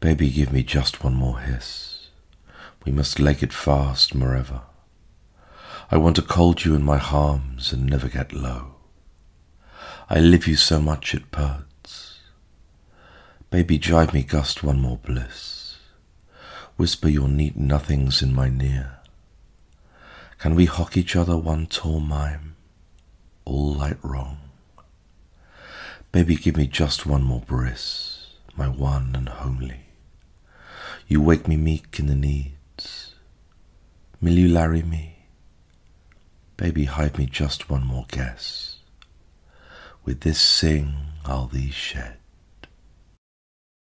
Baby, give me just one more hiss. We must leg it fast, moreover. I want to cold you in my arms and never get low. I live you so much it purts. Baby, drive me gust one more bliss. Whisper your neat nothings in my near. Can we hock each other one tall mime? All light wrong. Baby, give me just one more bris, my one and homely. You wake me meek in the needs. Will you larry me? Baby, hide me just one more guess. With this sing I'll thee shed.